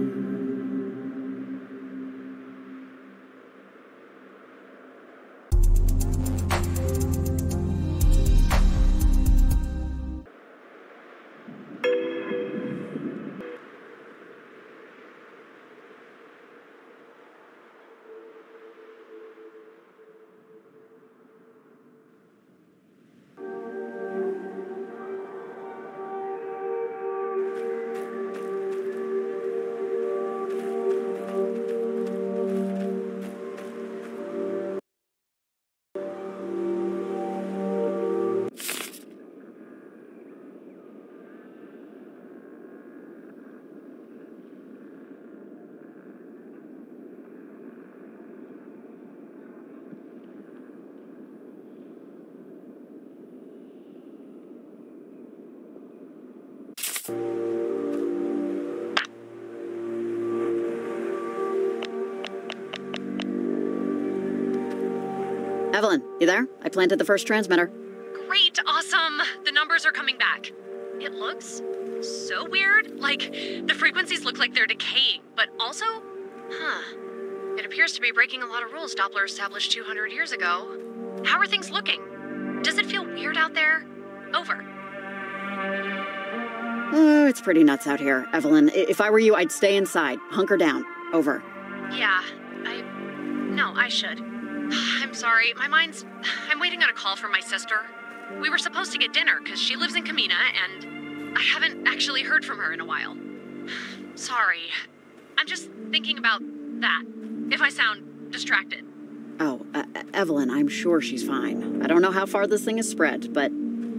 Evelyn, you there? I planted the first transmitter. Great, awesome. The numbers are coming back. It looks so weird. Like, the frequencies look like they're decaying, but also, huh. It appears to be breaking a lot of rules Doppler established 200 years ago. How are things looking? Does it feel weird out there? Over. Oh, it's pretty nuts out here, Evelyn. If I were you, I'd stay inside. Hunker down. Over. Yeah, I. No, I should. I'm sorry. My mind's. I'm waiting on a call from my sister. We were supposed to get dinner because she lives in Camena, and I haven't actually heard from her in a while. Sorry. I'm just thinking about that. If I sound distracted. Oh, uh, Evelyn, I'm sure she's fine. I don't know how far this thing has spread, but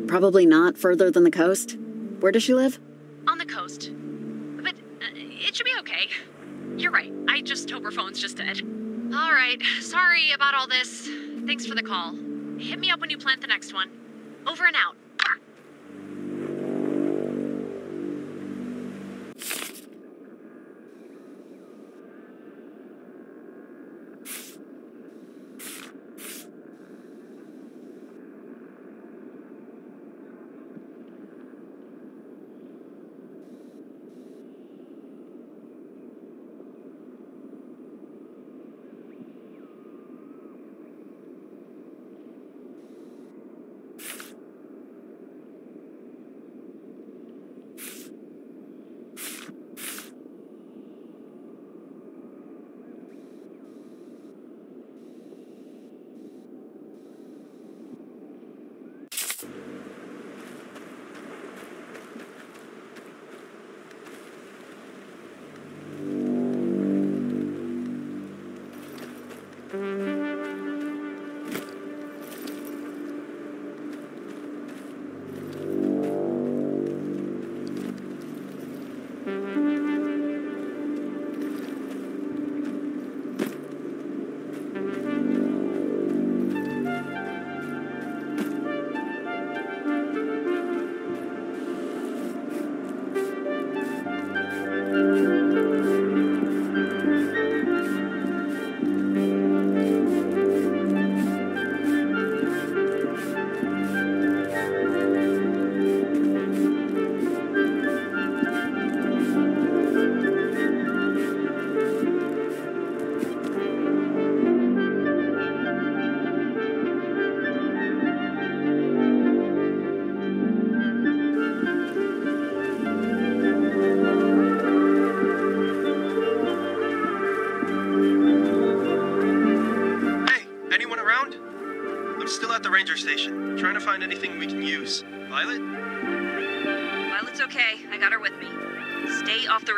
probably not further than the coast. Where does she live? On the coast. But uh, it should be okay. You're right. I just hope her phone's just dead. All right. Sorry about all this. Thanks for the call. Hit me up when you plant the next one. Over and out.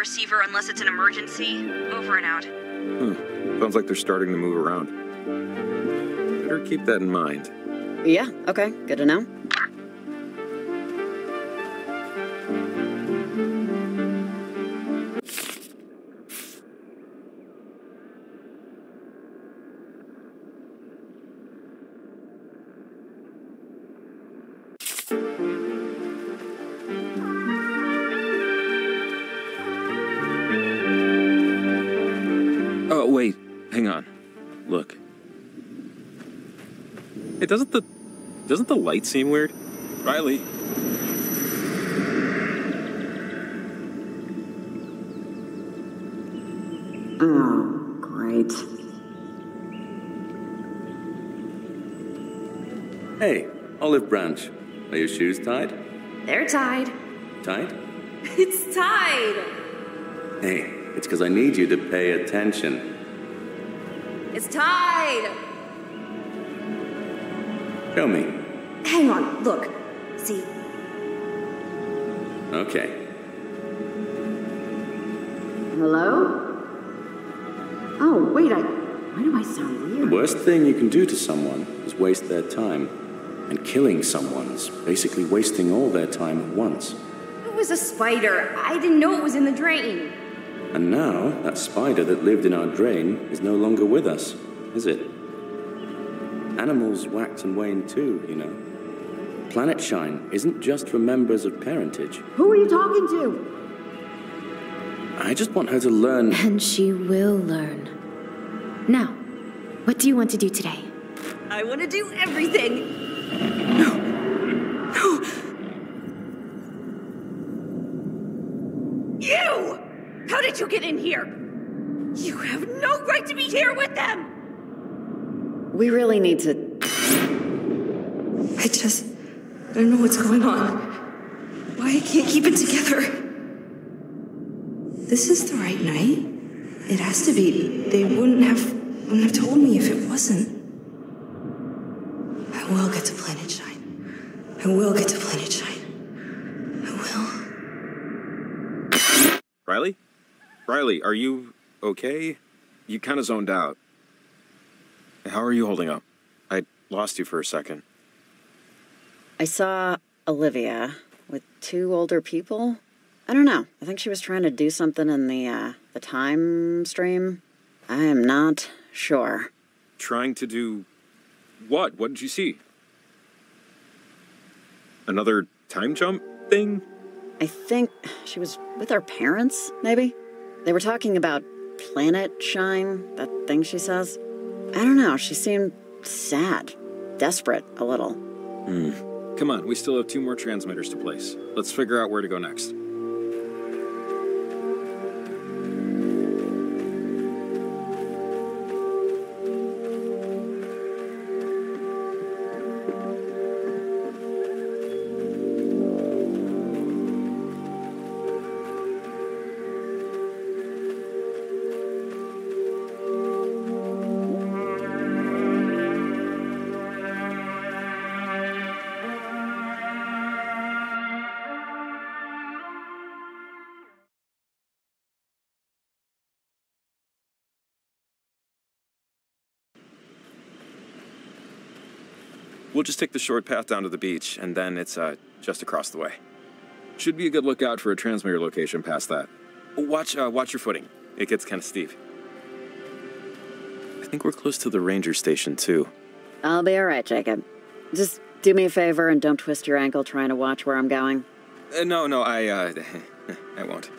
Receiver unless it's an emergency. Over and out. Hmm. Sounds like they're starting to move around. Better keep that in mind. Yeah, okay. Good to know. Doesn't the doesn't the light seem weird? Riley. Oh, great. Hey, Olive Branch. Are your shoes tied? They're tied. Tied? It's tied. Hey, it's because I need you to pay attention. It's tied. Show me. Hang on, look. See, Okay. Hello? Oh, wait, I. Why do I sound weird? The worst thing you can do to someone is waste their time. And killing someone is basically wasting all their time at once. it was a spider. I didn't know it was in the drain. And now, that spider that lived in our drain is no longer with us, is it? Animals wax and wane too, you know. Planet Shine isn't just for members of parentage. Who are you talking to? I just want her to learn. And she will learn. Now, what do you want to do today? I want to do everything. No. No. You! How did you get in here? You have no right to be here with them! We really need to. I just I don't know what's going on. Why I can't keep it together. This is the right night. It has to be. They wouldn't have wouldn't have told me if it wasn't. I will get to Planet Shine. I will get to Planet Shine. I will. Riley? Riley, are you okay? You kind of zoned out. How are you holding up? I lost you for a second. I saw Olivia with two older people. I don't know. I think she was trying to do something in the uh, the time stream. I am not sure. Trying to do what? What did you see? Another time jump thing? I think she was with her parents, maybe? They were talking about planet shine, that thing she says. I don't know, she seemed sad, desperate a little. Hmm. Come on, we still have two more transmitters to place. Let's figure out where to go next. We'll just take the short path down to the beach, and then it's uh, just across the way. Should be a good lookout for a transmitter location past that. Watch, uh, watch your footing. It gets kind of steep. I think we're close to the ranger station too. I'll be alright, Jacob. Just do me a favor and don't twist your ankle trying to watch where I'm going. Uh, no, no, I, uh, I won't.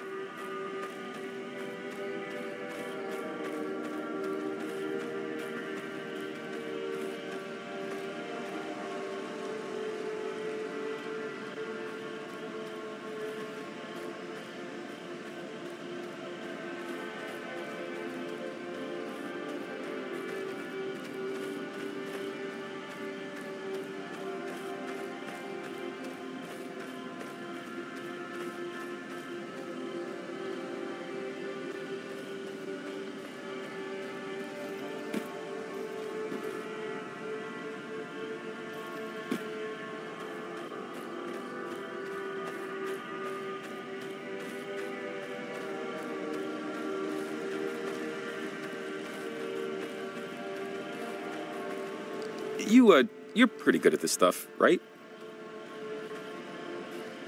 You, uh, you're pretty good at this stuff, right?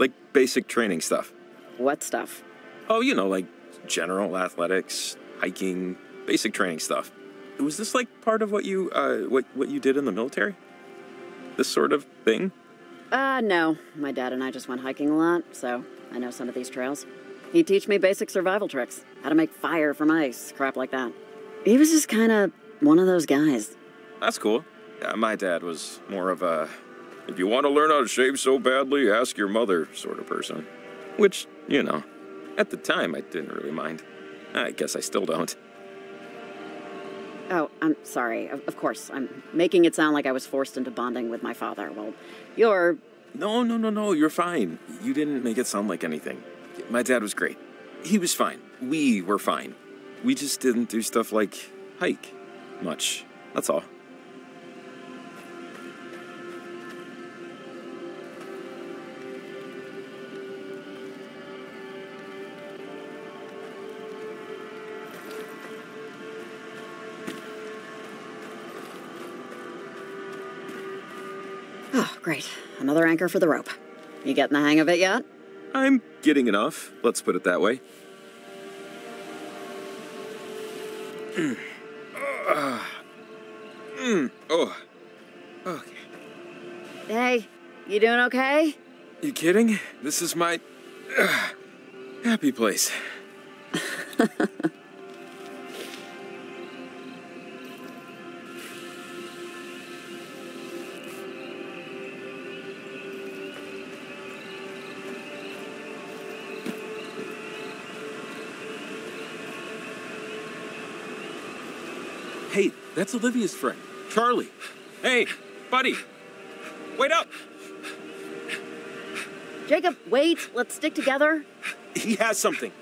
Like basic training stuff. What stuff? Oh, you know, like general athletics, hiking, basic training stuff. Was this like part of what you, uh, what, what you did in the military? This sort of thing? Uh, no. My dad and I just went hiking a lot, so I know some of these trails. He'd teach me basic survival tricks how to make fire from ice, crap like that. He was just kind of one of those guys. That's cool. Yeah, my dad was more of a, if you want to learn how to shave so badly, ask your mother sort of person. Which, you know, at the time I didn't really mind. I guess I still don't. Oh, I'm sorry. Of, of course, I'm making it sound like I was forced into bonding with my father. Well, you're. No, no, no, no, you're fine. You didn't make it sound like anything. My dad was great. He was fine. We were fine. We just didn't do stuff like hike much. That's all. Great. Another anchor for the rope. You getting the hang of it yet? I'm getting enough, let's put it that way. Mm. Ah. Mm. Oh. Okay. Hey, you doing okay? You kidding? This is my uh, happy place. that's Olivia's friend, Charlie. Hey, buddy, wait up. Jacob, wait. Let's stick together. He has something.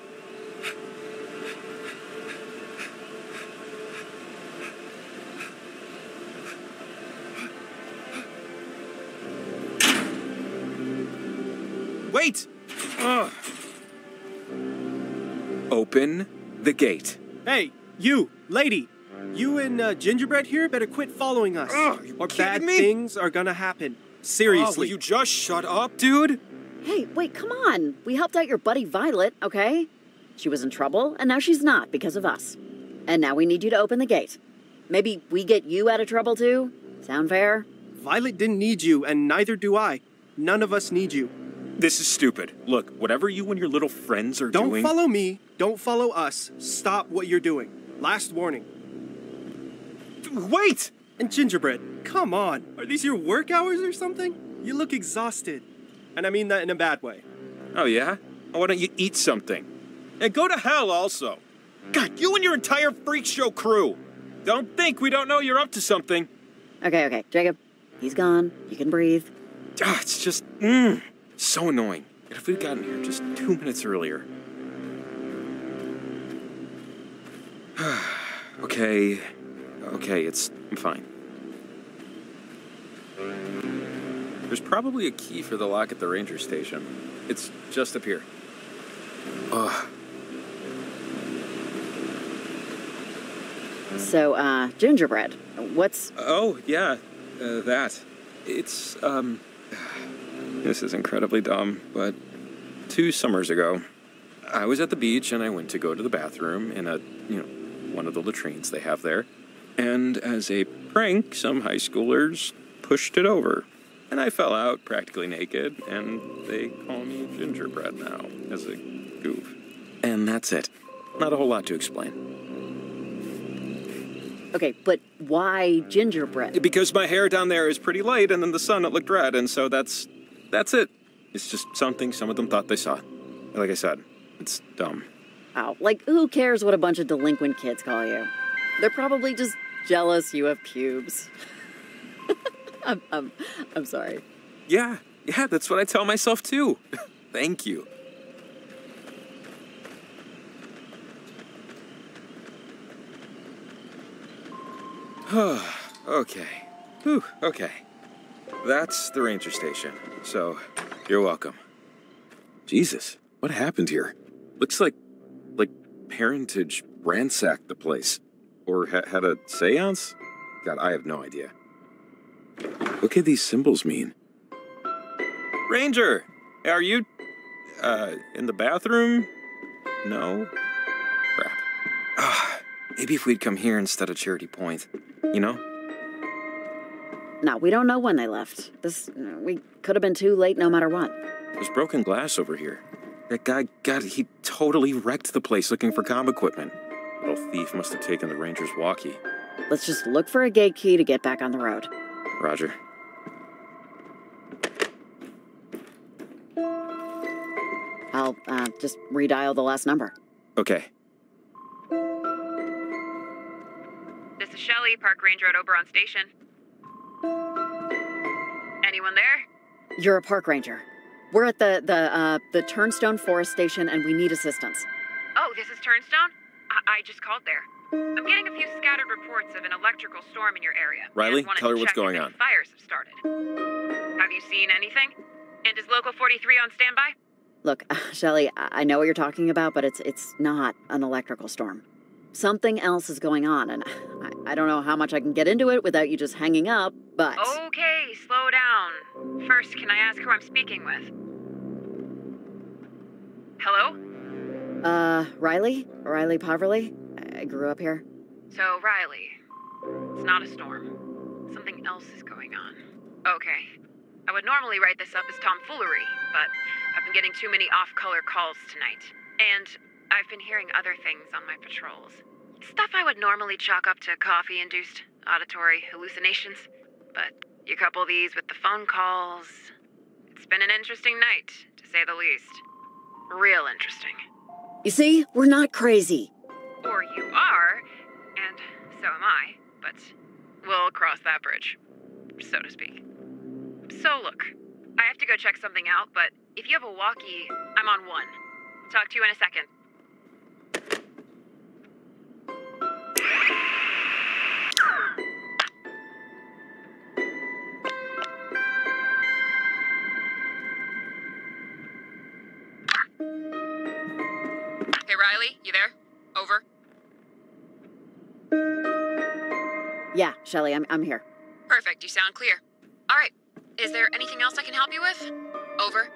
Wait! Ugh. Open the gate. Hey, you, lady. You and uh, Gingerbread here better quit following us. Ugh, you or bad me? things are gonna happen. Oh, Seriously. will you just shut up, dude? Hey, wait, come on. We helped out your buddy Violet, okay? She was in trouble, and now she's not because of us. And now we need you to open the gate. Maybe we get you out of trouble too? Sound fair? Violet didn't need you, and neither do I. None of us need you. This is stupid. Look, whatever you and your little friends are doing. Don't follow me. Don't follow us. Stop what you're doing. Last warning. Wait! And Gingerbread, come on. Are these your work hours or something? You look exhausted. And I mean that in a bad way. Oh, yeah? Why don't you eat something? And go to hell also. God, you and your entire freak show crew. Don't think we don't know you're up to something. Okay, okay. Jacob, he's gone. You can breathe. Ah, it's just, mm, so annoying. And if we'd gotten here just two minutes earlier. okay, okay, it's I'm fine. There's probably a key for the lock at the ranger station. It's just up here. Ugh. So, uh, gingerbread. What's. Oh, yeah, uh, that. It's, um. This is incredibly dumb, but two summers ago, I was at the beach and I went to go to the bathroom in a, you know, one of the latrines they have there. And as a prank, some high schoolers pushed it over. And I fell out practically naked, and they call me gingerbread now as a goof. And that's it. Not a whole lot to explain. Okay, but why gingerbread? Because my hair down there is pretty light, and in the sun it looked red, and so that's that's it. It's just something some of them thought they saw. Like I said, it's dumb. Oh, like, who cares what a bunch of delinquent kids call you? They're probably just jealous you have pubes. I'm, I'm, I'm sorry. Yeah, yeah, that's what I tell myself too. Thank you. okay. Whew, okay. That's the ranger station. So, you're welcome. Jesus, what happened here? Looks like like parentage ransacked the place or ha- had a séance? God, I have no idea. What could these symbols mean? Ranger, are you uh in the bathroom? No. Crap. Ah, maybe if we'd come here instead of Charity Point, you know? No, we don't know when they left. This, we could have been too late no matter what. There's broken glass over here. That guy, God, he totally wrecked the place looking for comm equipment. Little thief must have taken the Ranger's walkie. Let's just look for a gate key to get back on the road. Roger. I'll uh, just redial the last number. Okay. This this is Shelly, park ranger at Oberon Station. Anyone there? You're a park ranger. We're at the the uh, the Turnstone Forest Station, and we need assistance. Oh, this is Turnstone? I, I just called there. I'm getting a few scattered reports of an electrical storm in your area. Riley, and wanted tell her to what's going on. Fires have started. Have you seen anything? And is Local 43 on standby? Look, Shelly, I I know what you're talking about, but it's it's not an electrical storm. Something else is going on, and I, I don't know how much I can get into it without you just hanging up. But Okay, slow down. First, can I ask who I'm speaking with? Hello? Uh, Riley, Riley Poverly, I grew up here. So, Riley, it's not a storm. Something else is going on. Okay. I would normally write this up as tomfoolery, but I've been getting too many off color calls tonight. And I've been hearing other things on my patrols. Stuff I would normally chalk up to coffee induced auditory hallucinations. But you couple these with the phone calls. It's been an interesting night, to say the least. Real interesting. You see, we're not crazy. Or you are, and so am I, but we'll cross that bridge, so to speak. So, look, I have to go check something out, but if you have a walkie, I'm on one. Talk to you in a second. Hey, you there? Over. Yeah, Shelly, I'm I'm here. Perfect, you sound clear. All right, is there anything else I can help you with? Over.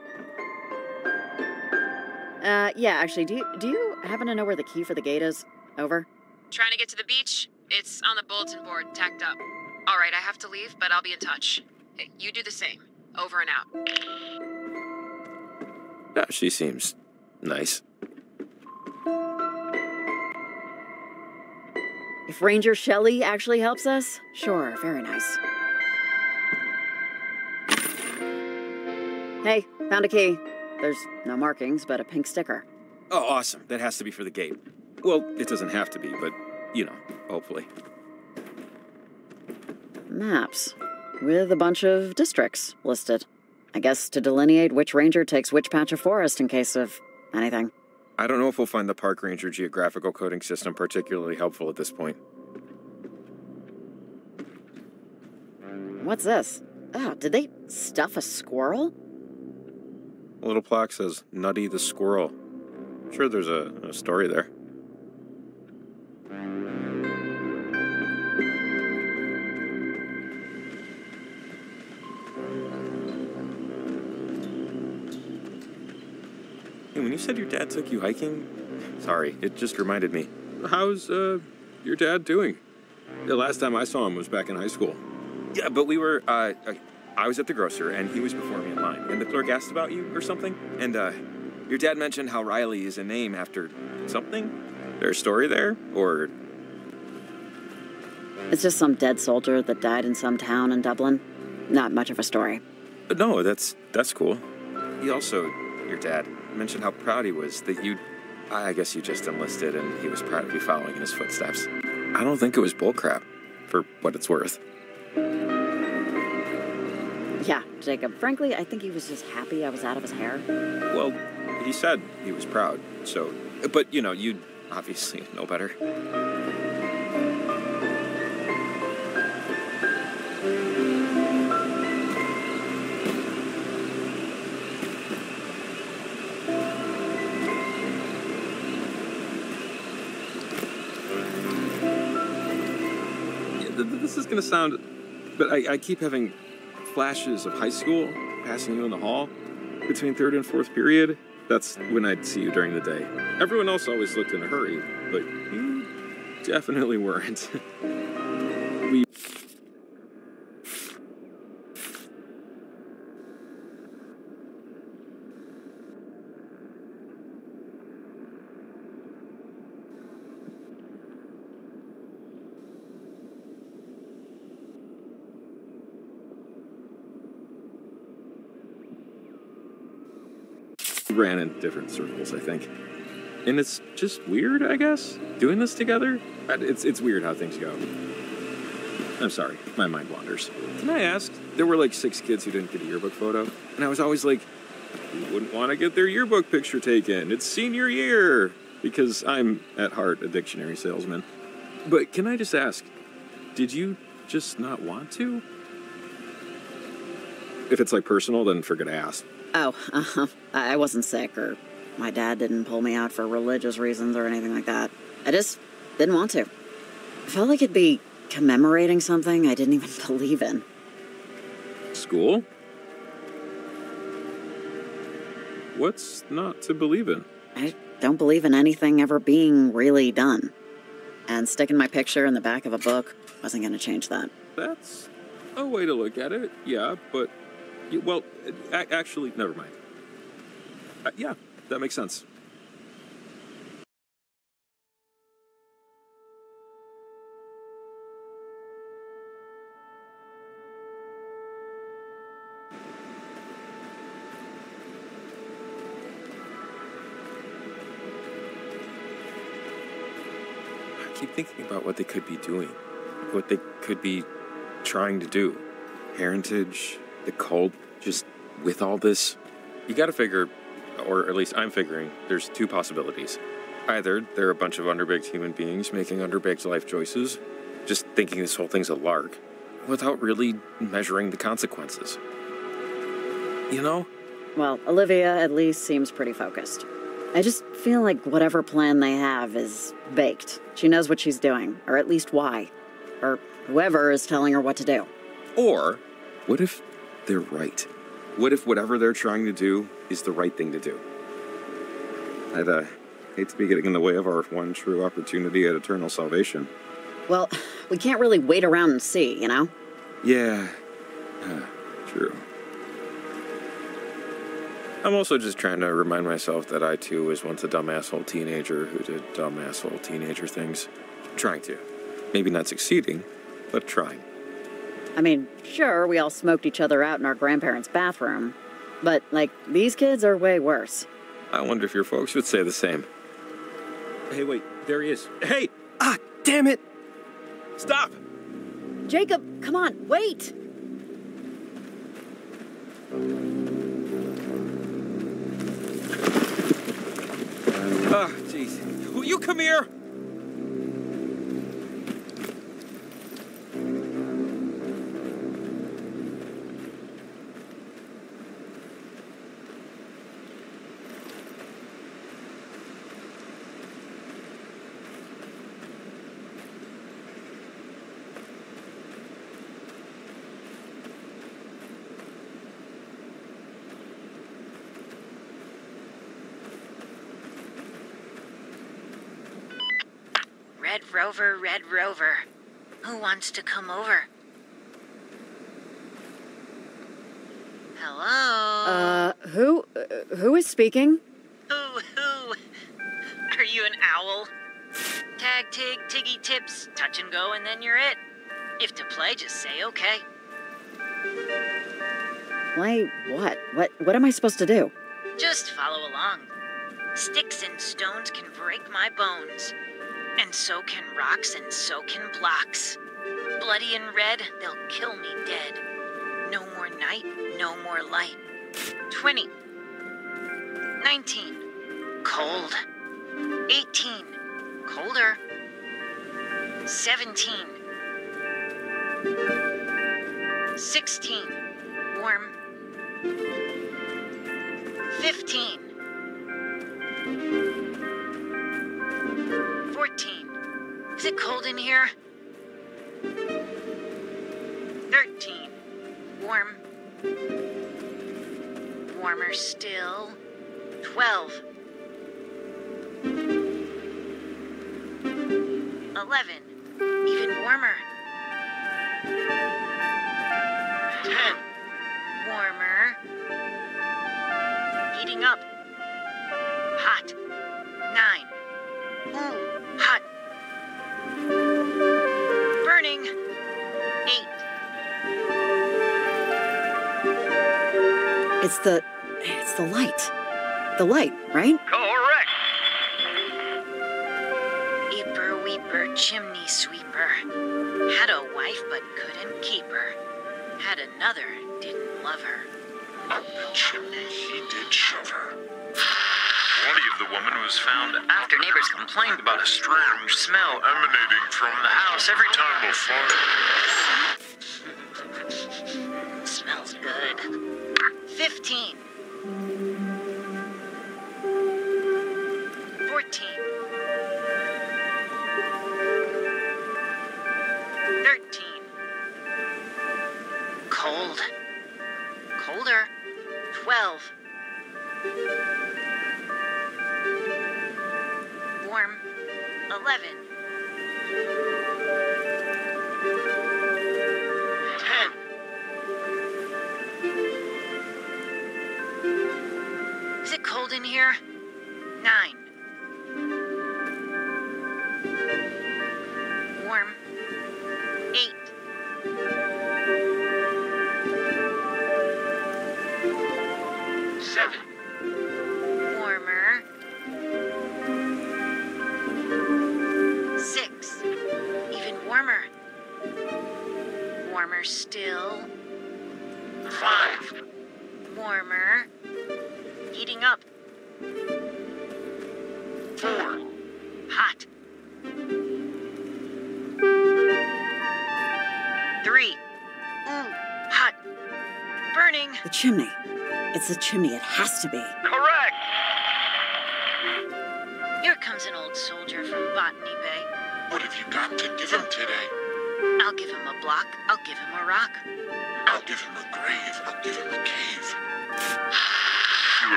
Uh, yeah, actually, do you do you happen to know where the key for the gate is? Over. Trying to get to the beach? It's on the bulletin board, tacked up. All right, I have to leave, but I'll be in touch. Hey, You do the same. Over and out. Yeah, she seems nice. If Ranger Shelley actually helps us, sure, very nice. Hey, found a key. There's no markings, but a pink sticker. Oh, awesome. That has to be for the gate. Well, it doesn't have to be, but, you know, hopefully. Maps with a bunch of districts listed. I guess to delineate which ranger takes which patch of forest in case of anything. I don't know if we'll find the park ranger geographical coding system particularly helpful at this point. What's this? Oh, did they stuff a squirrel? A little plaque says Nutty the Squirrel. Sure, there's a, a story there. You said your dad took you hiking, sorry, it just reminded me. How's uh your dad doing? The last time I saw him was back in high school. Yeah, but we were uh I- I was at the grocer and he was before me in line, and the clerk asked about you or something, and uh your dad mentioned how Riley is a name after something. There's a story there, or It's just some dead soldier that died in some town in Dublin. Not much of a story. But no, that's that's cool. He also, your dad, mentioned how proud he was that you. I guess you just enlisted, and he was proud of you following in his footsteps. I don't think it was bullcrap, for what it's worth. Yeah, Jacob. Frankly, I think he was just happy I was out of his hair. Well, he said he was proud, so. But you know, you obviously know better. This is gonna sound, but I, I keep having flashes of high school passing you in the hall between third and fourth period. That's when I'd see you during the day. Everyone else always looked in a hurry, but you definitely weren't. we. ran in different circles, I think. And it's just weird, I guess, doing this together. It's, it's weird how things go. I'm sorry, my mind wanders. Can I ask? There were like six kids who didn't get a yearbook photo, and I was always like, who wouldn't want to get their yearbook picture taken? It's senior year! Because I'm, at heart, a dictionary salesman. But can I just ask, did you just not want to? If it's like personal, then forget to ask. Oh, uh, I wasn't sick, or my dad didn't pull me out for religious reasons or anything like that. I just didn't want to. I felt like it'd be commemorating something I didn't even believe in. School? What's not to believe in? I don't believe in anything ever being really done. And sticking my picture in the back of a book wasn't going to change that. That's a way to look at it, yeah, but. Well, actually, never mind. Uh, yeah, that makes sense. I keep thinking about what they could be doing, what they could be trying to do. Parentage, the cult, just with all this. You gotta figure, or at least I'm figuring, there's two possibilities. Either they're a bunch of underbaked human beings making underbaked life choices, just thinking this whole thing's a lark, without really measuring the consequences. You know? Well, Olivia at least seems pretty focused. I just feel like whatever plan they have is baked. She knows what she's doing, or at least why. Or whoever is telling her what to do. Or, what if they're right? What if whatever they're trying to do is the right thing to do? I'd uh, hate to be getting in the way of our one true opportunity at eternal salvation. Well, we can't really wait around and see, you know? Yeah, true. I'm also just trying to remind myself that I too was once a dumb asshole teenager who did dumb asshole teenager things. Trying to. Maybe not succeeding, but trying. I mean, sure, we all smoked each other out in our grandparents' bathroom. But, like, these kids are way worse. I wonder if your folks would say the same. Hey, wait, there he is. Hey! Ah, damn it! Stop! Jacob, come on, wait! Ah, jeez. Will you come here? Red Rover, Red Rover. Who wants to come over? Hello? Uh, who, uh, who is speaking? Who, who? Are you an owl? Tag, tig, tiggy tips, touch and go, and then you're it. If to play, just say okay. Play what? What, what am I supposed to do? Just follow along. Sticks and stones can break my bones. And so can rocks, and so can blocks. Bloody and red, they'll kill me dead. No more night, no more light. 20. 19. Cold. 18. Colder. 17. 16. Warm. 15. 14. Is it cold in here? 13. Warm. Warmer still. 12. 11. Even warmer. 10. Warmer. Heating up. Hot. 9. Ooh, hot. Burning. Eight. It's the, it's the light. The light, right? Correct. Yipper weeper, chimney sweeper. Had a wife but couldn't keep her. Had another, didn't love her. Up the chimney he did the woman was found after neighbors complained about a strange smell emanating from the house every time a fire.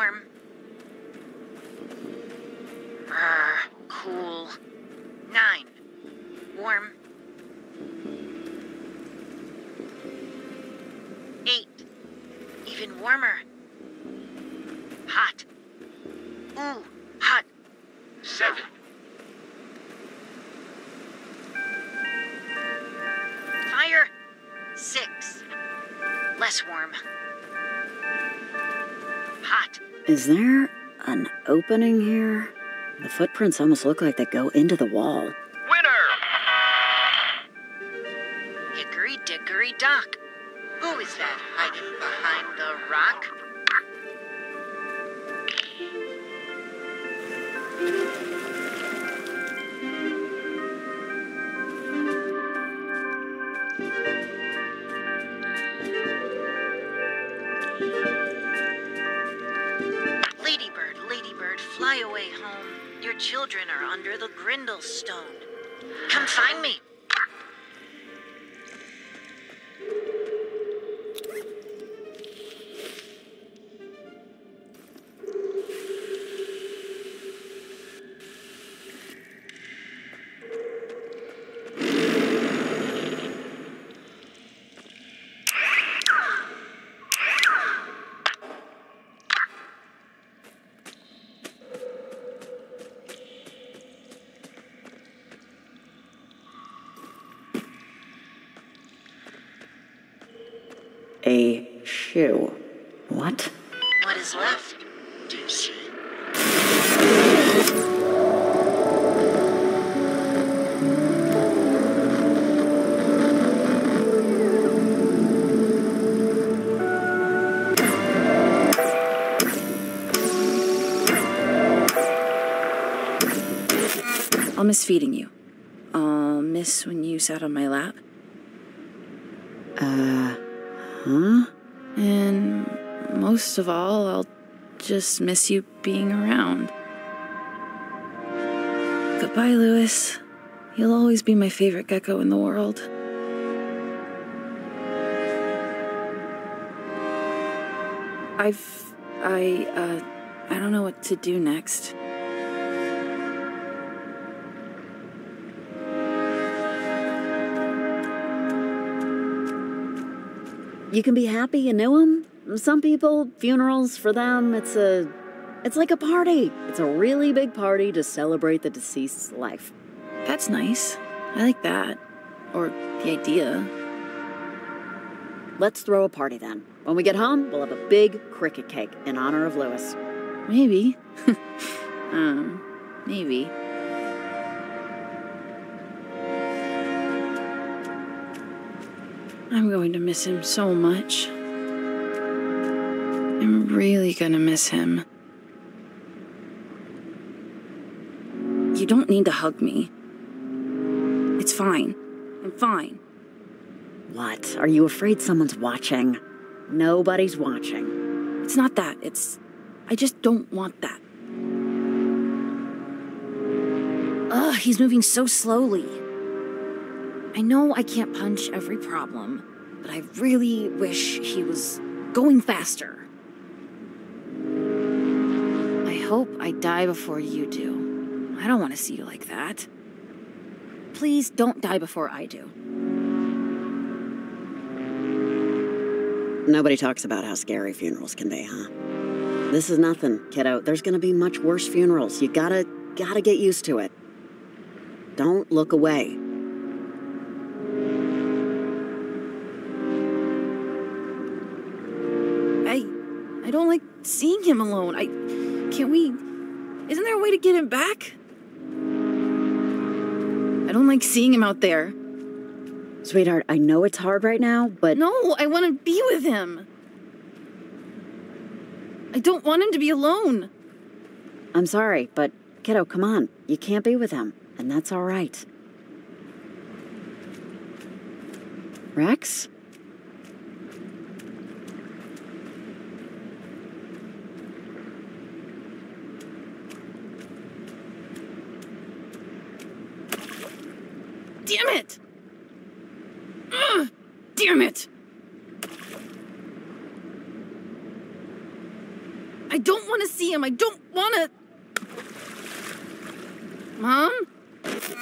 Warm. Brr, ah, cool. Nine. Warm. Is there an opening here? The footprints almost look like they go into the wall. Miss feeding you. I'll miss when you sat on my lap. Uh, huh? And most of all, I'll just miss you being around. Goodbye, Lewis. You'll always be my favorite gecko in the world. I've. I, uh. I don't know what to do next. You can be happy you knew him. Some people, funerals for them, it's a. It's like a party. It's a really big party to celebrate the deceased's life. That's nice. I like that. Or the idea. Let's throw a party then. When we get home, we'll have a big cricket cake in honor of Lewis. Maybe. um, maybe. I'm going to miss him so much. I'm really gonna miss him. You don't need to hug me. It's fine. I'm fine. What? Are you afraid someone's watching? Nobody's watching. It's not that. It's. I just don't want that. Ugh, he's moving so slowly. I know I can't punch every problem, but I really wish he was going faster. I hope I die before you do. I don't want to see you like that. Please don't die before I do. Nobody talks about how scary funerals can be, huh? This is nothing, kiddo. There's gonna be much worse funerals. You gotta, gotta get used to it. Don't look away. I don't like seeing him alone. I can't we Isn't there a way to get him back? I don't like seeing him out there. Sweetheart, I know it's hard right now, but No, I want to be with him. I don't want him to be alone. I'm sorry, but kiddo, come on. You can't be with him, and that's all right. Rex? Damn it! Ugh, damn it! I don't want to see him. I don't want to. Mom?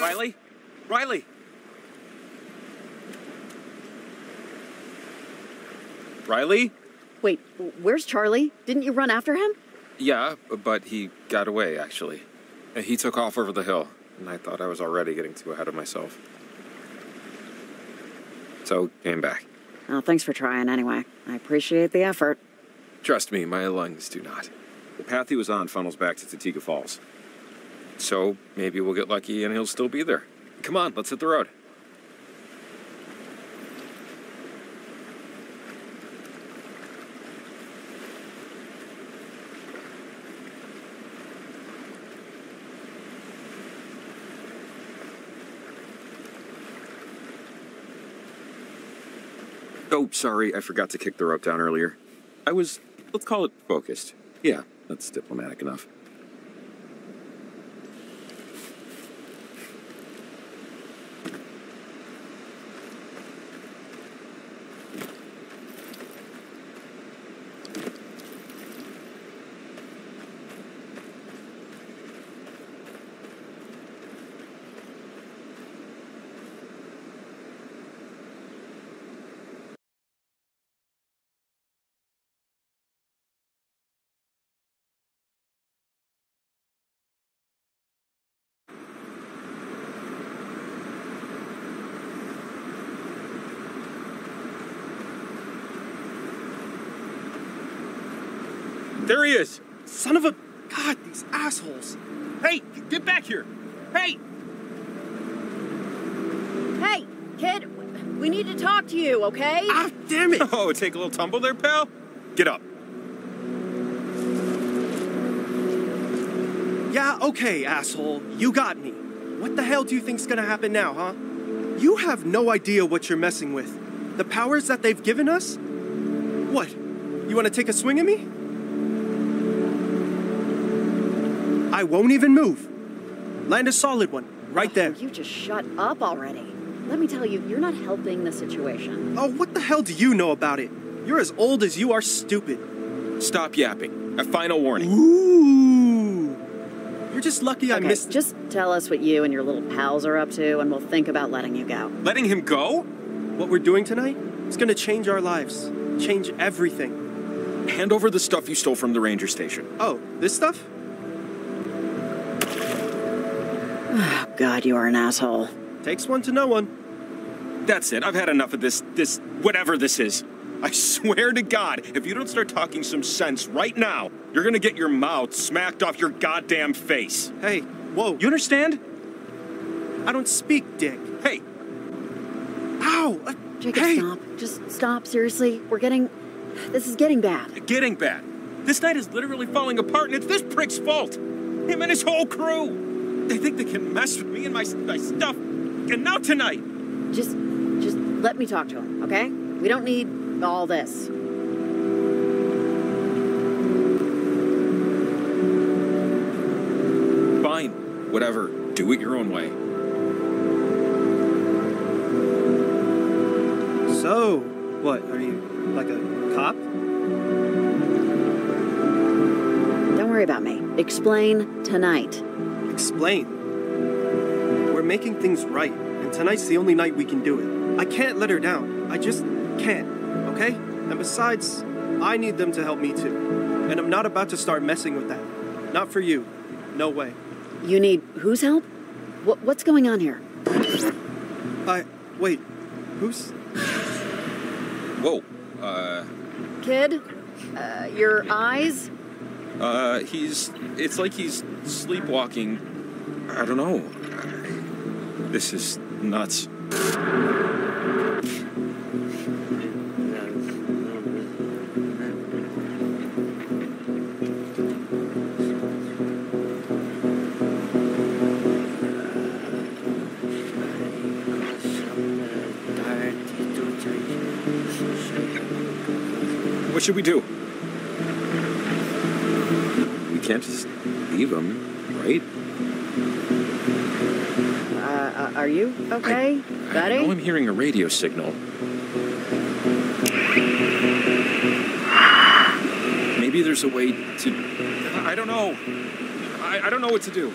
Riley? Riley! Riley? Wait, where's Charlie? Didn't you run after him? Yeah, but he got away, actually. He took off over the hill, and I thought I was already getting too ahead of myself. So, came back. Oh, thanks for trying anyway. I appreciate the effort. Trust me, my lungs do not. The path he was on funnels back to Tatiga Falls. So, maybe we'll get lucky and he'll still be there. Come on, let's hit the road. Oh, sorry, I forgot to kick the rope down earlier. I was, let's call it focused. Yeah, that's diplomatic enough. There he is! Son of a. God, these assholes! Hey, get back here! Hey! Hey, kid, we need to talk to you, okay? Ah, damn it! Oh, take a little tumble there, pal? Get up. Yeah, okay, asshole. You got me. What the hell do you think's gonna happen now, huh? You have no idea what you're messing with. The powers that they've given us? What? You wanna take a swing at me? I won't even move. Land a solid one, right there. You just shut up already. Let me tell you, you're not helping the situation. Oh, what the hell do you know about it? You're as old as you are stupid. Stop yapping. A final warning. Ooh. You're just lucky I okay, missed. just tell us what you and your little pals are up to, and we'll think about letting you go. Letting him go? What we're doing tonight is gonna change our lives. Change everything. Hand over the stuff you stole from the ranger station. Oh, this stuff? Oh, God, you are an asshole. Takes one to know one. That's it. I've had enough of this, this, whatever this is. I swear to God, if you don't start talking some sense right now, you're gonna get your mouth smacked off your goddamn face. Hey, whoa. You understand? I don't speak, Dick. Hey. Ow! Uh, Jacob, hey. stop. Just stop, seriously. We're getting. This is getting bad. Getting bad. This night is literally falling apart, and it's this prick's fault. Him and his whole crew. They think they can mess with me and my, my stuff. And now tonight. Just. Just let me talk to him, okay? We don't need all this. Fine. Whatever. Do it your own way. So, what? Are you like a cop? Don't worry about me. Explain tonight. Explain. We're making things right, and tonight's the only night we can do it. I can't let her down. I just can't, okay? And besides, I need them to help me too. And I'm not about to start messing with that. Not for you. No way. You need whose help? What, what's going on here? I. Wait. Who's. Whoa. Uh. Kid? Uh, your eyes? Uh, he's. It's like he's sleepwalking. I don't know. This is nuts. What should we do? We can't just leave him, right? Are you okay, I buddy? know I'm hearing a radio signal. Maybe there's a way to. I don't know. I, I don't know what to do.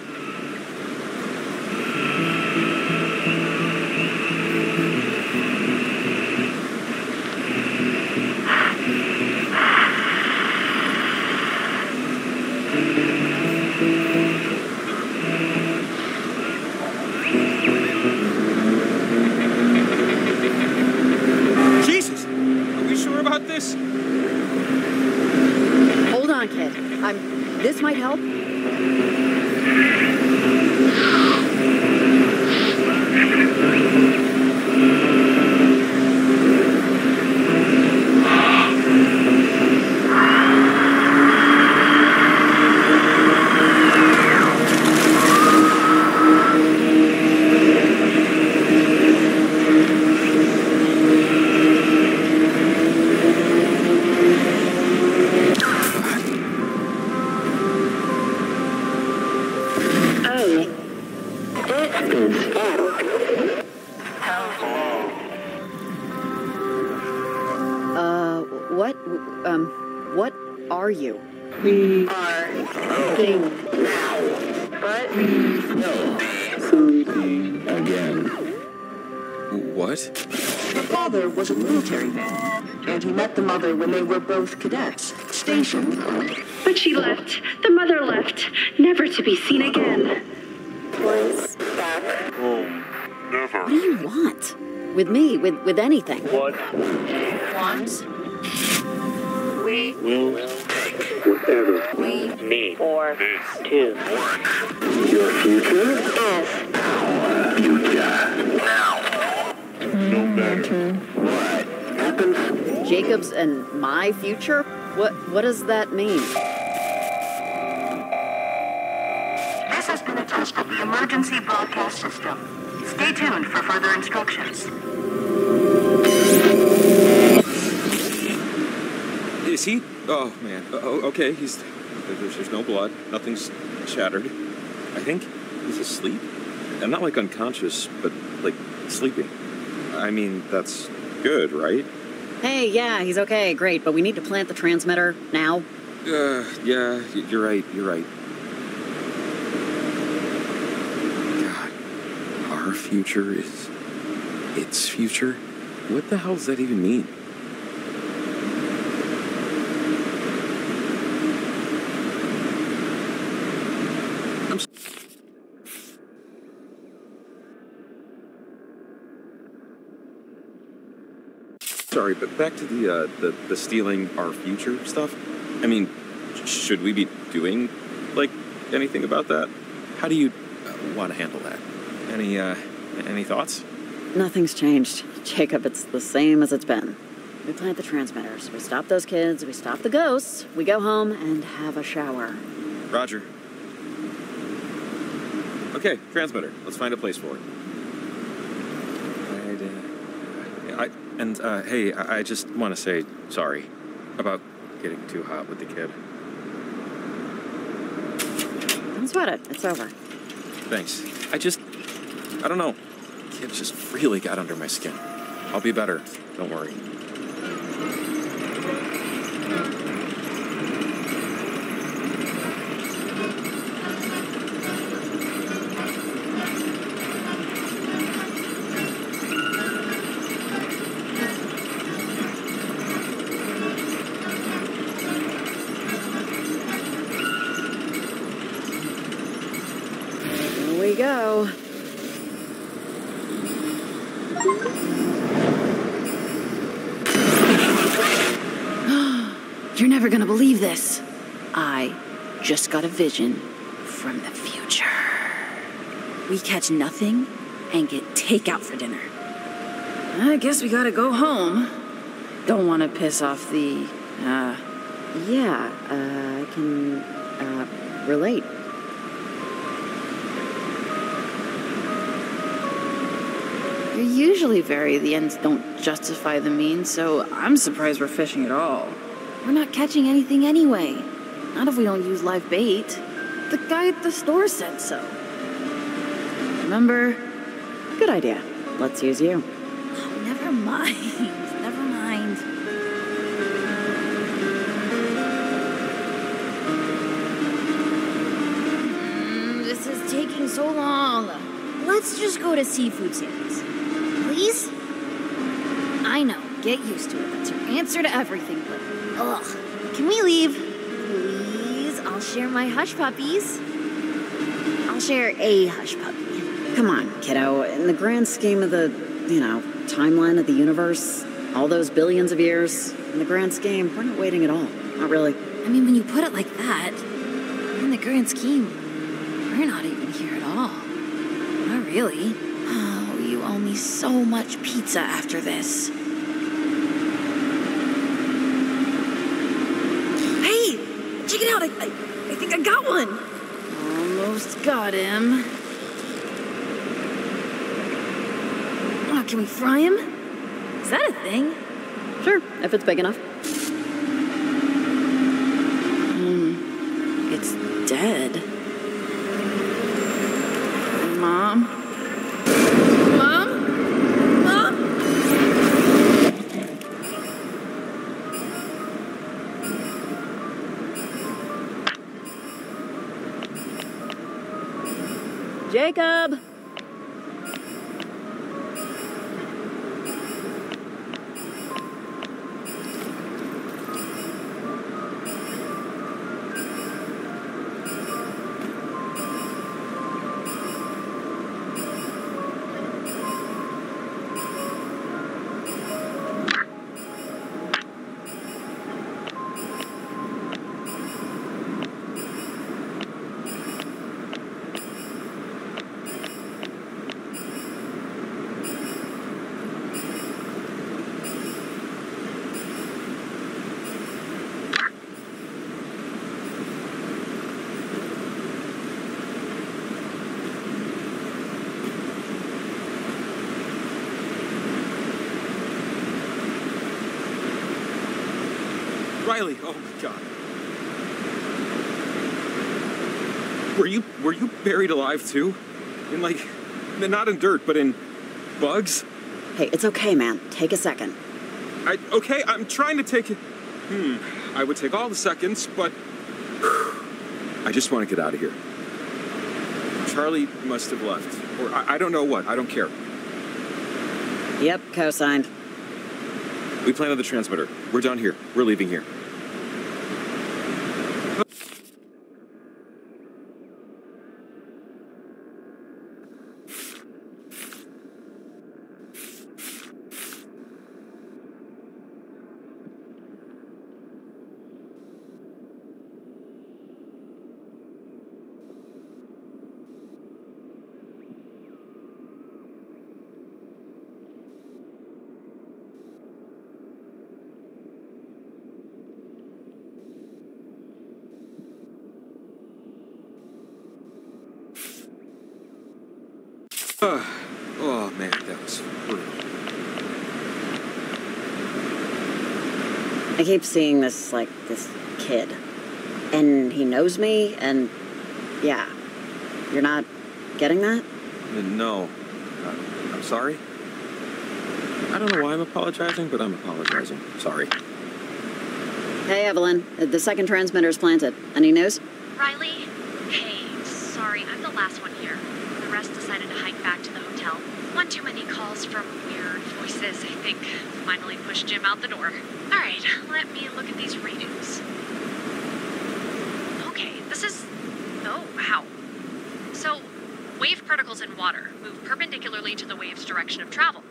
Cadets, stationed. But she left. The mother left, never to be seen again. Was back home. Never. What do you want? With me? With with anything? What? once. We Will take whatever we need for this to work. your future is Future. Now. No matter what happens. Jacob's and my future? What what does that mean? This has been a test of the emergency broadcast system. Stay tuned for further instructions. Is he? Oh man. Uh, oh, okay. He's. There's, there's no blood. Nothing's shattered. I think he's asleep. And not like unconscious, but like sleeping. I mean, that's good, right? Hey, yeah, he's okay, great, but we need to plant the transmitter now. Uh, yeah, you're right. You're right. God, our future is its future. What the hell does that even mean? Sorry, but back to the uh, the the stealing our future stuff. I mean, should we be doing like anything about that? How do you uh, want to handle that? Any uh, any thoughts? Nothing's changed. Jacob, it's the same as it's been. We plant the transmitters. We stop those kids. We stop the ghosts. We go home and have a shower. Roger. Okay, transmitter. Let's find a place for it. Right, uh, I, and uh, hey, I I just want to say sorry about getting too hot with the kid. Don't sweat it. It's over. Thanks. I just, I don't know. Kid just really got under my skin. I'll be better. Don't worry. Here we go. You're never gonna believe this. I just got a vision from the future. We catch nothing and get takeout for dinner. I guess we gotta go home. Don't want to piss off the, uh, Yeah, uh, I can uh, relate. You're usually very the ends don't justify the means, so I'm surprised we're fishing at all. We're not catching anything anyway. Not if we don't use live bait. The guy at the store said so. Remember? Good idea. Let's use you. Oh, never mind. Never mind. Mm, this is taking so long. Let's just go to Seafood Sam's. Please? I know. Get used to it. That's your answer to everything, but ugh. Can we leave? Share my hush puppies. I'll share a hush puppy. Come on, kiddo. In the grand scheme of the, you know, timeline of the universe, all those billions of years, in the grand scheme, we're not waiting at all. Not really. I mean, when you put it like that, in the grand scheme, we're not even here at all. Not really. Oh, you owe me so much pizza after this. Hey, check it out. I, I, I think I got one. Almost him. Oh, can we fry him? Is that a thing? Sure, if it's big enough. Buried alive too? In like not in dirt, but in bugs? Hey, it's okay, man. Take a second. I okay, I'm trying to take it. Hmm. I would take all the seconds, but I just want to get out of here. Charlie must have left. Or I, I don't know what. I don't care. Yep, co-signed. We planted the transmitter. We're done here. We're leaving here. oh man, that was brutal. I keep seeing this, like, this kid. And he knows me, and yeah. You're not getting that? No, uh, I'm sorry. I don't know why I'm apologizing, but I'm apologizing. Sorry. Hey, Evelyn. uh, The second transmitter's planted. Any news? Riley? Hey, sorry, I'm the last one here. The rest decided to hike back to the hotel. One too many calls from weird voices, I think. Finally pushed Jim out the door. Alright, let me look at these readings. Okay, this is. Oh, wow. So, wave particles in water move perpendicularly to the wave's direction of travel,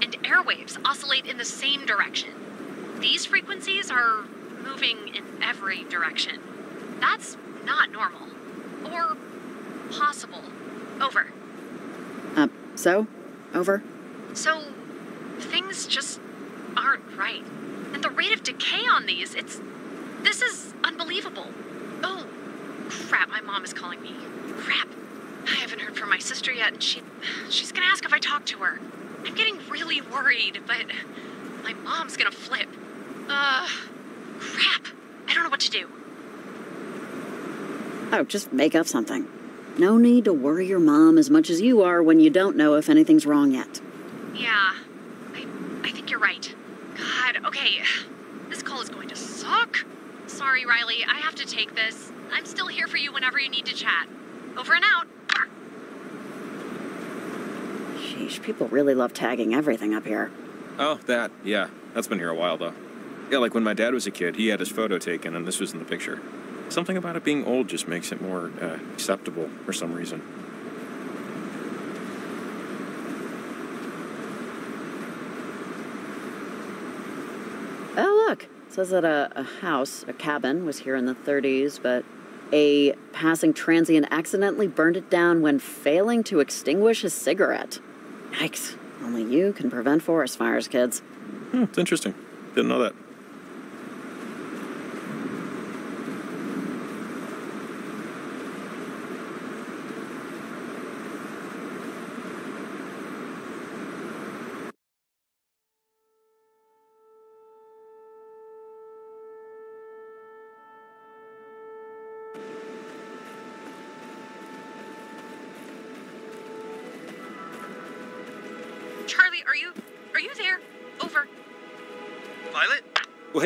and airwaves oscillate in the same direction. These frequencies are moving in every direction. That's not normal. Or possible. Over. Uh, so? Over? So, things just aren't right. And the rate of decay on these, it's. This is unbelievable. Oh, crap, my mom is calling me. Crap. I haven't heard from my sister yet, and she. She's gonna ask if I talk to her. I'm getting really worried, but. My mom's gonna flip. Uh. Crap. I don't know what to do. Oh, just make up something. No need to worry your mom as much as you are when you don't know if anything's wrong yet. Yeah, I, I think you're right. God, okay. This call is going to suck. Sorry, Riley, I have to take this. I'm still here for you whenever you need to chat. Over and out. Sheesh, people really love tagging everything up here. Oh, that. Yeah, that's been here a while though. Yeah, like when my dad was a kid, he had his photo taken, and this was in the picture. Something about it being old just makes it more uh, acceptable for some reason. Oh, look. It says that a, a house, a cabin, was here in the 30s, but a passing transient accidentally burned it down when failing to extinguish a cigarette. Yikes. Only you can prevent forest fires, kids. Hmm, it's interesting. Didn't know that.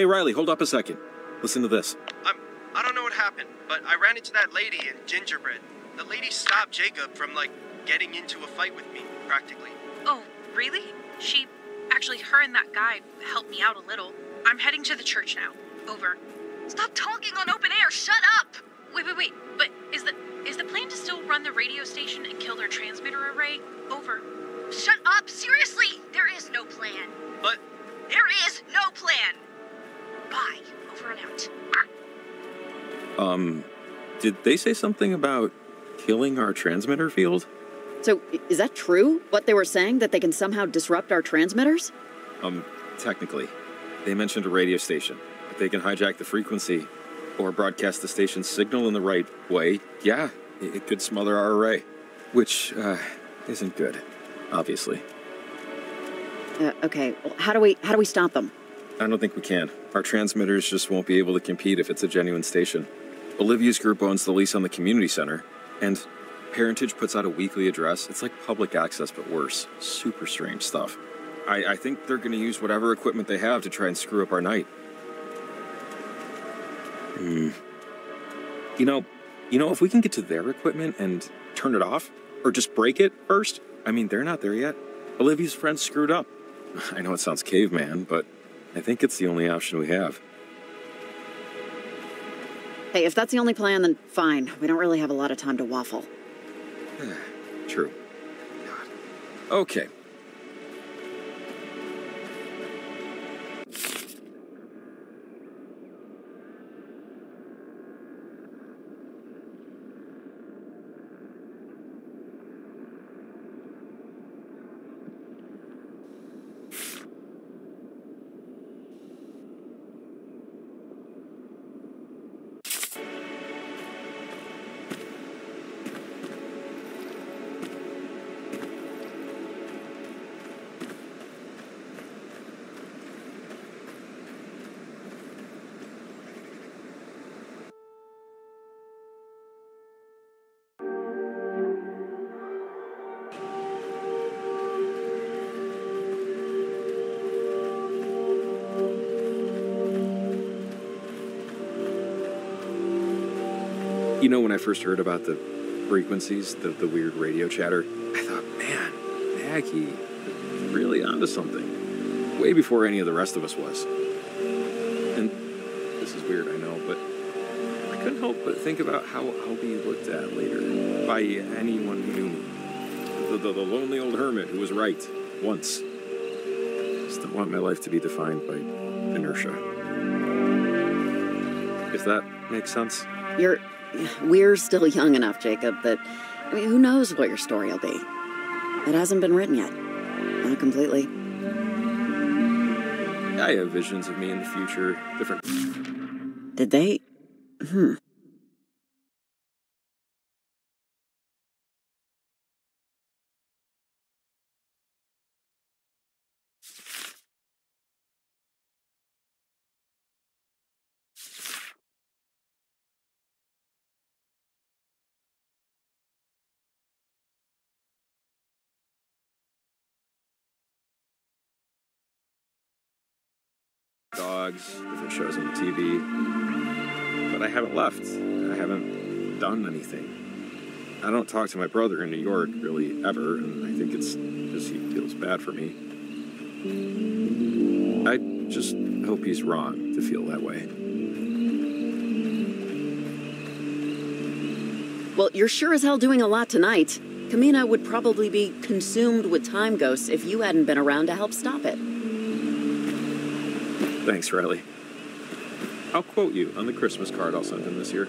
Hey, Riley, hold up a second. Listen to this. I'm. I don't know what happened, but I ran into that lady in Gingerbread. The lady stopped Jacob from, like, getting into a fight with me, practically. Oh, really? She. Actually, her and that guy helped me out a little. I'm heading to the church now. Over. Stop talking on open air! Shut up! Wait, wait, wait. But is the is the plan to still run the radio station and kill their transmitter array? Over. Shut up! Seriously! There is no plan. But There is no plan! Bye. Over and out. Um, did they say something about killing our transmitter field? So, is that true? What they were saying? That they can somehow disrupt our transmitters? Um, technically. They mentioned a radio station. If they can hijack the frequency or broadcast the station's signal in the right way, yeah, it, it could smother our array. Which, uh, isn't good, obviously. Uh, okay, well, how do we how do we stop them? I don't think we can. Our transmitters just won't be able to compete if it's a genuine station. Olivia's group owns the lease on the community center, and Parentage puts out a weekly address. It's like public access, but worse. Super strange stuff. I, I think they're going to use whatever equipment they have to try and screw up our night. Hmm. You know, you know, if we can get to their equipment and turn it off, or just break it first. I mean, they're not there yet. Olivia's friends screwed up. I know it sounds caveman, but I think it's the only option we have. Hey, if that's the only plan, then fine. We don't really have a lot of time to waffle. True. Okay. You know, when I first heard about the frequencies, the, the weird radio chatter, I thought, man, Maggie really onto something. Way before any of the rest of us was. And this is weird, I know, but I couldn't help but think about how I'll be looked at later by anyone who knew me. The, the, the lonely old hermit who was right once. Just don't want my life to be defined by inertia. If that makes sense. You're. We're still young enough, Jacob, that. I mean, who knows what your story will be? It hasn't been written yet. Not completely. I have visions of me in the future, different. Did they. Hmm. Dogs, different shows on TV. But I haven't left. I haven't done anything. I don't talk to my brother in New York really ever, and I think it's because he feels bad for me. I just hope he's wrong to feel that way. Well, you're sure as hell doing a lot tonight. Camena would probably be consumed with time ghosts if you hadn't been around to help stop it. Thanks, Riley. I'll quote you on the Christmas card I'll send him this year.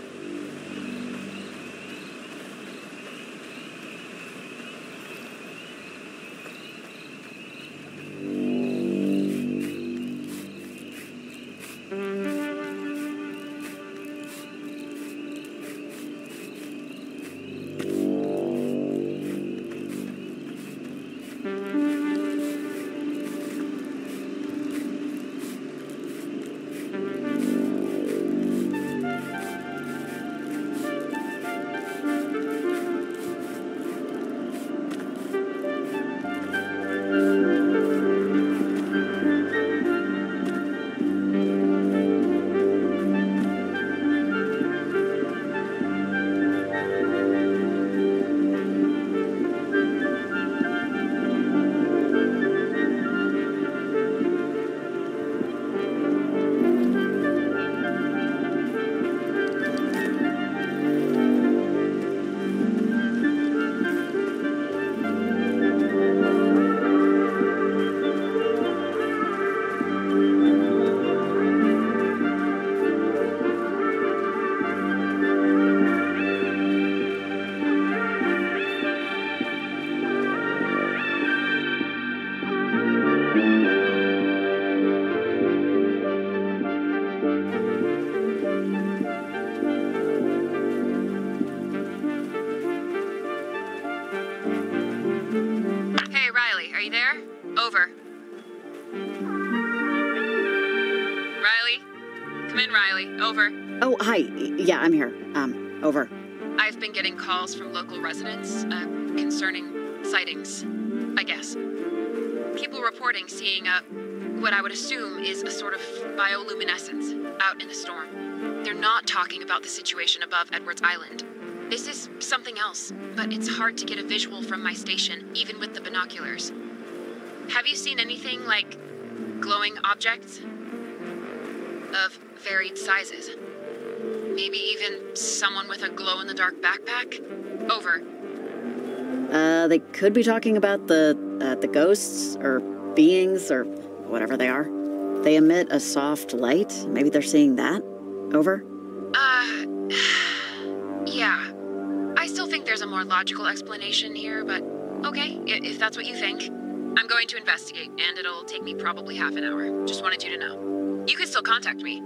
Come in, Riley. Over. Oh, hi. Yeah, I'm here. Um, over. I've been getting calls from local residents uh, concerning sightings, I guess. People reporting seeing a, what I would assume is a sort of bioluminescence out in the storm. They're not talking about the situation above Edwards Island. This is something else, but it's hard to get a visual from my station, even with the binoculars. Have you seen anything like glowing objects of varied sizes? Maybe even someone with a glow in the dark backpack? Over. Uh, they could be talking about the uh, the ghosts or beings or whatever they are. They emit a soft light. Maybe they're seeing that. Over. Uh, yeah. I still think there's a more logical explanation here, but okay, if that's what you think. I'm going to investigate, and it'll take me probably half an hour. Just wanted you to know. You can still contact me.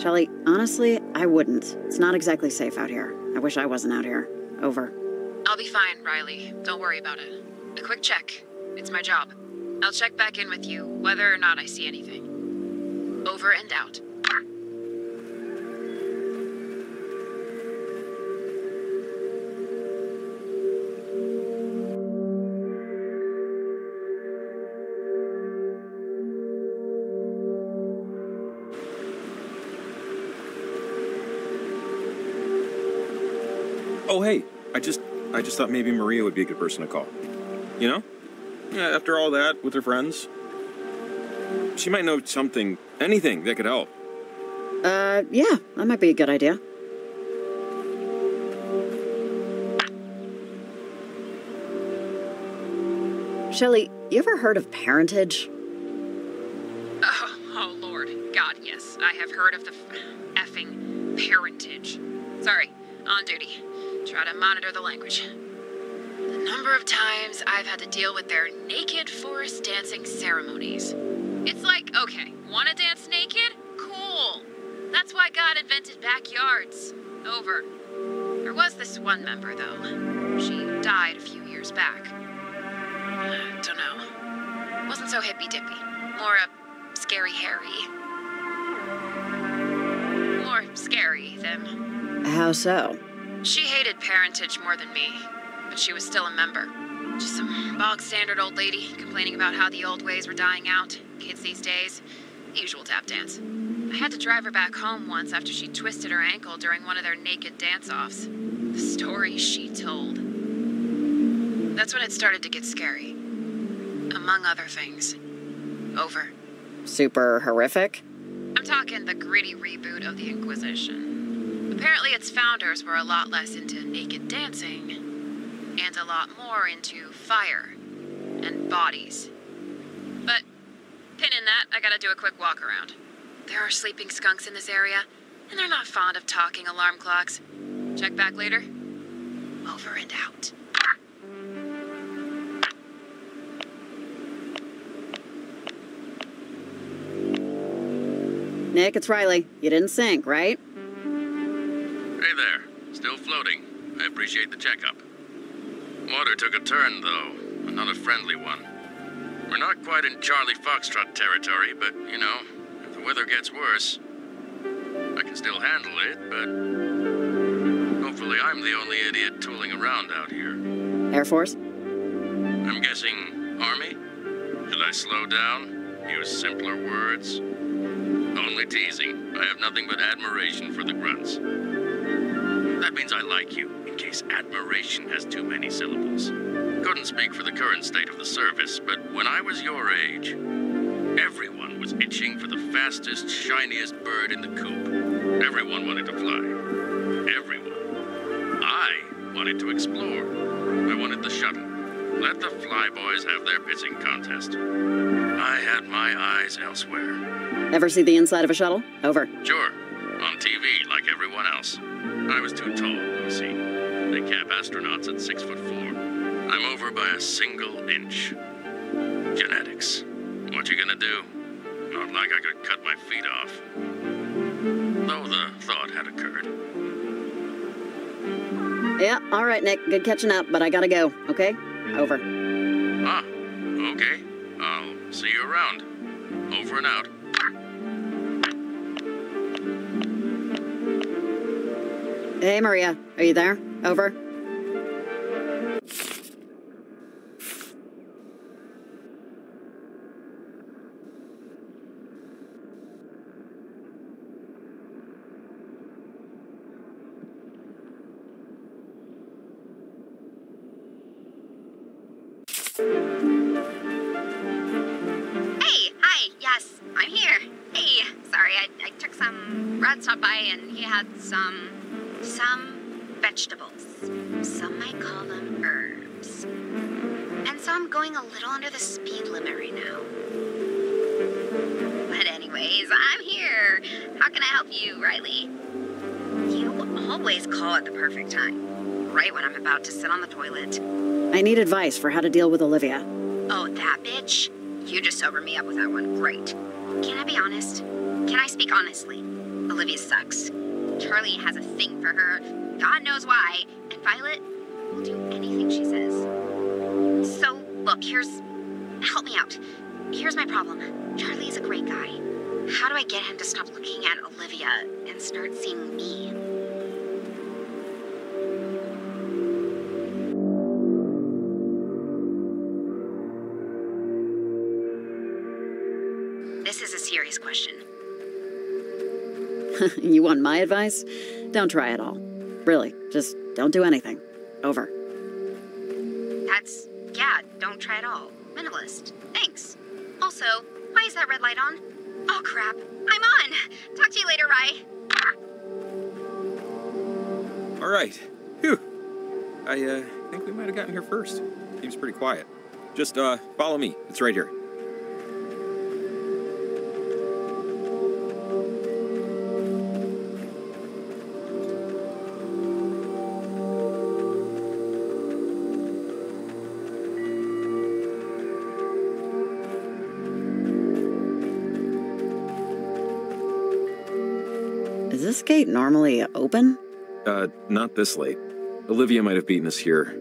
Shelley, honestly, I wouldn't. It's not exactly safe out here. I wish I wasn't out here. Over. I'll be fine, Riley. Don't worry about it. A quick check. It's my job. I'll check back in with you whether or not I see anything. Over and out. I just I just thought maybe Maria would be a good person to call. You know? Yeah, after all that with her friends. She might know something, anything that could help. Uh, yeah, that might be a good idea. Shelly, you ever heard of parentage? Oh, oh, Lord. God, yes. I have heard of the f- effing parentage. Sorry, on duty. Try to monitor the language. The number of times I've had to deal with their naked forest dancing ceremonies. It's like, okay, wanna dance naked? Cool. That's why God invented backyards. Over. There was this one member, though. She died a few years back. Don't know. Wasn't so hippy dippy. More a scary Harry. More scary than. How so? She hated parentage more than me, but she was still a member. Just some bog standard old lady complaining about how the old ways were dying out. Kids these days. Usual tap dance. I had to drive her back home once after she twisted her ankle during one of their naked dance offs. The story she told. That's when it started to get scary. Among other things. Over. Super horrific? I'm talking the gritty reboot of the Inquisition. Apparently, its founders were a lot less into naked dancing, and a lot more into fire and bodies. But, pin in that, I gotta do a quick walk around. There are sleeping skunks in this area, and they're not fond of talking alarm clocks. Check back later. Over and out. Nick, it's Riley. You didn't sink, right? Hey there. Still floating. I appreciate the checkup. Water took a turn, though, but not a friendly one. We're not quite in Charlie Foxtrot territory, but, you know, if the weather gets worse, I can still handle it, but hopefully I'm the only idiot tooling around out here. Air Force? I'm guessing Army? Should I slow down? Use simpler words? Only teasing. I have nothing but admiration for the grunts. That means I like you, in case admiration has too many syllables. Couldn't speak for the current state of the service, but when I was your age, everyone was itching for the fastest, shiniest bird in the coop. Everyone wanted to fly. Everyone. I wanted to explore. I wanted the shuttle. Let the flyboys have their pitching contest. I had my eyes elsewhere. Ever see the inside of a shuttle? Over. Sure, on TV like everyone else. I was too tall, you see. They cap astronauts at six foot four. I'm over by a single inch. Genetics. What you gonna do? Not like I could cut my feet off. Though the thought had occurred. Yeah, all right, Nick. Good catching up, but I gotta go, okay? Over. Ah, okay. I'll see you around. Over and out. Hey, Maria. Are you there? Over. Going a little under the speed limit right now. But, anyways, I'm here. How can I help you, Riley? You always call at the perfect time. Right when I'm about to sit on the toilet. I need advice for how to deal with Olivia. Oh, that bitch? You just sobered me up with that one. Great. Can I be honest? Can I speak honestly? Olivia sucks. Charlie has a thing for her. God knows why. And Violet will do anything she says. So, look, here's. Help me out. Here's my problem. Charlie is a great guy. How do I get him to stop looking at Olivia and start seeing me? This is a serious question. you want my advice? Don't try at all. Really, just Don't do anything. Over. That's, yeah, don't try at all. Minimalist. Thanks. Also, why is that red light on? Oh crap, I'm on! Talk to you later, Rye. All right. Phew. I uh, think we might have gotten here first. Seems pretty quiet. Just uh, follow me. It's right here. Normally open? Uh, not this late. Olivia might have beaten us here.